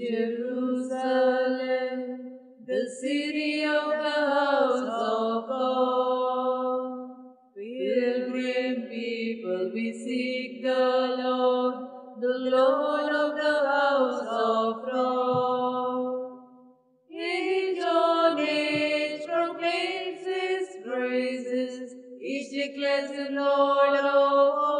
Jerusalem, the city of the house of God. Pilgrim people, we seek the Lord, the Lord of the house of God. Age on age proclaims his praises, each declares the Lord of all.